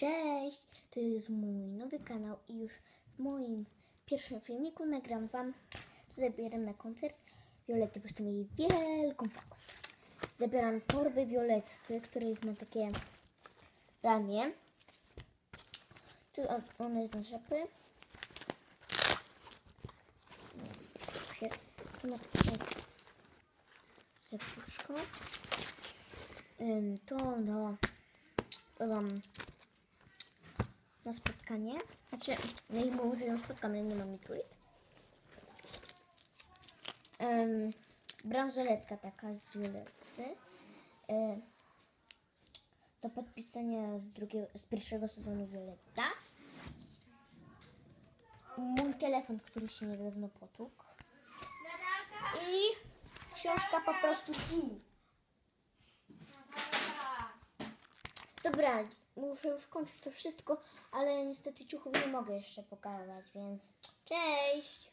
Cześć! To jest mój nowy kanał i już w moim pierwszym filmiku nagram Wam, co zabieram na koncert Violety, bo jestem jej wielką fanką. Zabieram torbę Violetcy, która jest na takie ramię. Tu on- ona jest na rzepy. Tu To no, byłam na spotkanie. Znaczy, ja ich mówię, spotkam, ale nie mam miturit. Um, bransoletka taka z Violety. E, do podpisania z, drugiego, z pierwszego sezonu Violetta. Mój telefon, który się niedawno potłukł. I książka po prostu tu. Dobra, muszę już kończyć to wszystko, ale niestety ciuchów nie mogę jeszcze pokazać, więc cześć!